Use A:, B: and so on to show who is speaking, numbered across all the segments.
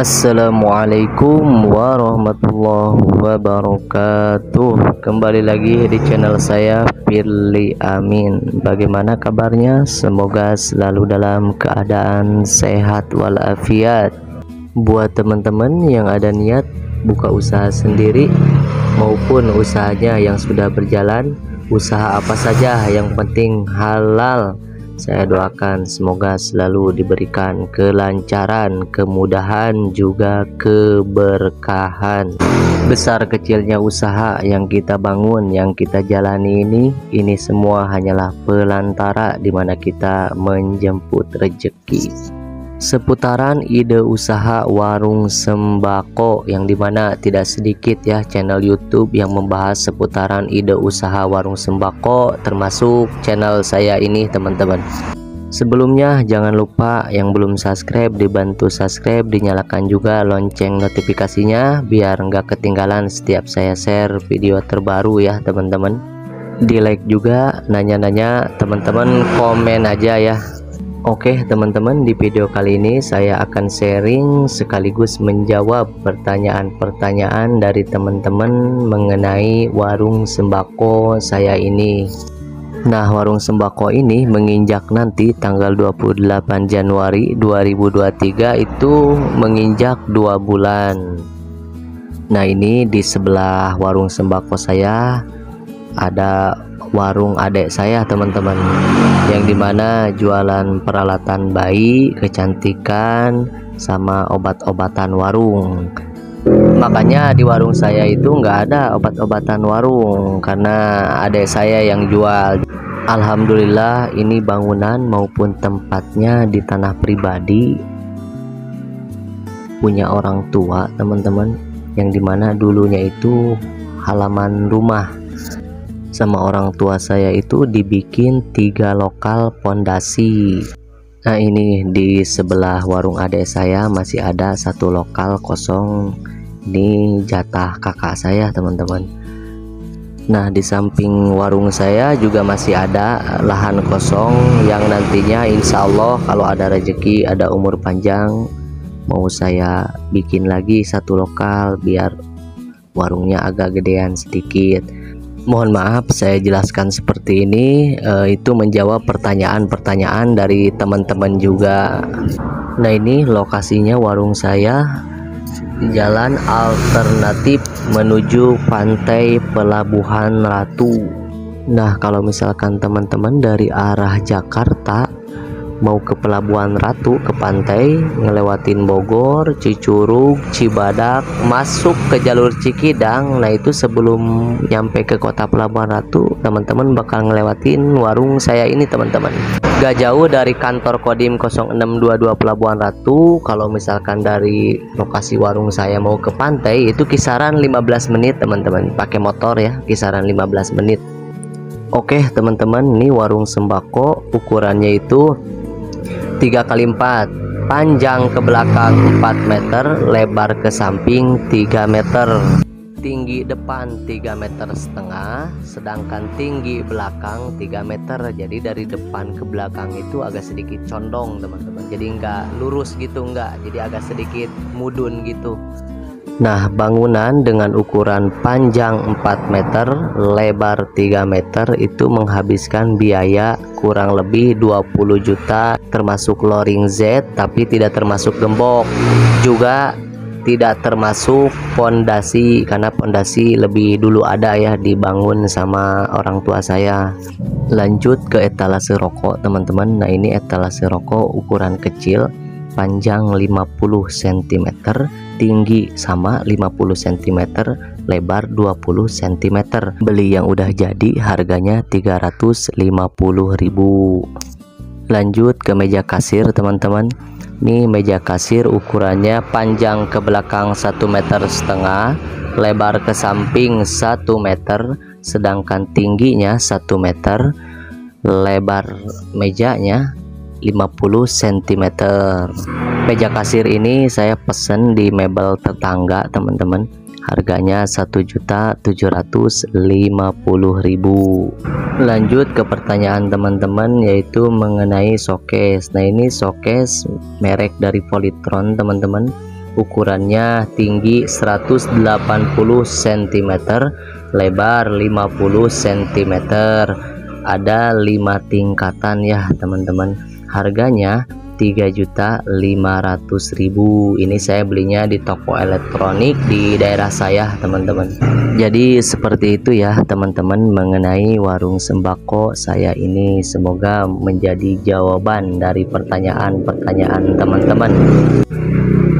A: Assalamualaikum warahmatullahi wabarakatuh. Kembali lagi di channel saya Firly Amin. Bagaimana kabarnya? Semoga selalu dalam keadaan sehat walafiat. Buat teman-teman yang ada niat buka usaha sendiri Maupun usahanya yang sudah berjalan Usaha apa saja yang penting halal saya doakan semoga selalu diberikan kelancaran, kemudahan, juga keberkahan. Besar kecilnya usaha yang kita bangun, yang kita jalani ini, ini semua hanyalah pelantara di mana kita menjemput rezeki seputaran ide usaha warung sembako yang di mana tidak sedikit ya channel YouTube yang membahas seputaran ide usaha warung sembako termasuk channel saya ini teman-teman. Sebelumnya jangan lupa yang belum subscribe dibantu subscribe dinyalakan juga lonceng notifikasinya biar nggak ketinggalan setiap saya share video terbaru ya teman-teman. Di like juga nanya-nanya teman-teman komen aja ya Oke teman-teman di video kali ini saya akan sharing sekaligus menjawab pertanyaan-pertanyaan dari teman-teman mengenai warung sembako saya ini. Nah warung sembako ini menginjak nanti tanggal 28 Januari 2023 itu menginjak dua bulan. Nah ini di sebelah warung sembako saya ada warung adik saya teman-teman yang di mana jualan peralatan bayi kecantikan sama obat-obatan warung. Makanya di warung saya itu nggak ada obat-obatan warung karena adik saya yang jual. Alhamdulillah ini bangunan maupun tempatnya di tanah pribadi punya orang tua teman-teman yang di mana dulunya itu halaman rumah sama orang tua saya itu dibikin tiga lokal pondasi. Nah ini di sebelah warung adik saya masih ada satu lokal kosong ini jatah kakak saya teman-teman. Nah di samping warung saya juga masih ada lahan kosong yang nantinya insya Allah kalau ada rezeki ada umur panjang mau saya bikin lagi satu lokal biar warungnya agak gedean sedikit Mohon maaf saya jelaskan seperti ini e, itu menjawab pertanyaan-pertanyaan dari teman-teman juga. Nah, ini lokasinya warung saya jalan alternatif menuju pantai Pelabuhan Ratu. Nah, kalau misalkan teman-teman dari arah Jakarta mau ke Pelabuhan Ratu ke pantai ngelewatin Bogor Cicurug Cibadak masuk ke jalur Cikidang. Nah itu sebelum nyampe ke kota Pelabuhan Ratu teman-teman bakal ngelewatin warung saya ini teman-teman. Gak jauh dari kantor Kodim 0622 Pelabuhan Ratu kalau misalkan dari lokasi warung saya mau ke pantai itu kisaran 15 menit teman-teman. Pakai motor ya kisaran 15 menit. Oke teman-teman ini warung sembako ukurannya itu 3 kali 4 panjang ke belakang 4 meter lebar ke samping 3 meter. Tinggi depan 3 meter setengah sedangkan tinggi belakang 3 meter. Jadi dari depan ke belakang itu agak sedikit condong teman-teman. Jadi enggak lurus gitu enggak jadi agak sedikit mudun gitu Nah, bangunan dengan ukuran panjang 4 meter, lebar 3 meter itu menghabiskan biaya kurang lebih 20 juta termasuk loring Z tapi tidak termasuk gembok. Juga tidak termasuk pondasi karena pondasi lebih dulu ada ya dibangun sama orang tua saya. Lanjut ke etalase rokok, teman-teman. Nah, ini etalase rokok ukuran kecil panjang 50 cm tinggi sama 50 cm lebar 20 cm beli yang udah jadi harganya 350.000 lanjut ke meja kasir teman-teman. Ini meja kasir ukurannya panjang ke belakang 1 meter setengah lebar ke samping 1 meter sedangkan tingginya 1 meter lebar mejanya 50 cm meja kasir ini saya pesen di mebel tetangga teman-teman. Harganya 1.750.000 lanjut ke pertanyaan teman-teman yaitu mengenai showcase. Nah ini showcase merek dari Polytron teman-teman. Ukurannya tinggi 180 cm lebar 50 cm ada lima tingkatan ya teman-teman. Harganya 3.500.000 ini saya belinya di toko elektronik di daerah saya teman-teman. Jadi seperti itu ya teman-teman mengenai warung sembako saya ini. Semoga menjadi jawaban dari pertanyaan-pertanyaan teman-teman.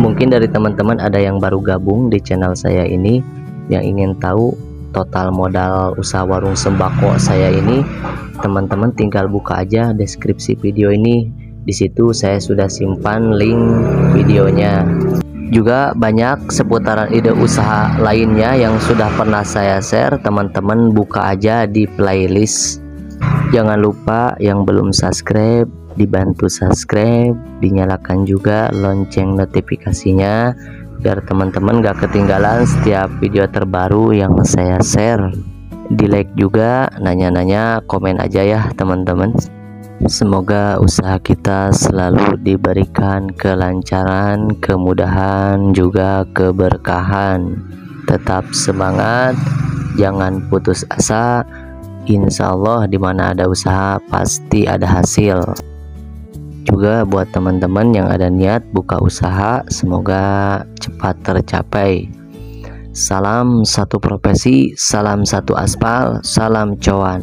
A: Mungkin dari teman-teman ada yang baru gabung di channel saya ini yang ingin tahu total modal usaha warung sembako saya ini teman-teman tinggal buka aja deskripsi video ini di situ saya sudah simpan link videonya. Juga banyak seputaran ide usaha lainnya yang sudah pernah saya share teman-teman buka aja di playlist. Jangan lupa yang belum subscribe dibantu subscribe dinyalakan juga lonceng notifikasinya biar teman-teman gak ketinggalan setiap video terbaru yang saya share. Di like juga nanya-nanya komen aja ya teman-teman semoga usaha kita selalu diberikan kelancaran kemudahan juga keberkahan. Tetap semangat jangan putus asa. Insya Allah di mana ada usaha pasti ada hasil. Juga buat teman-teman yang ada niat buka usaha semoga cepat tercapai. Salam satu profesi salam satu aspal salam cowan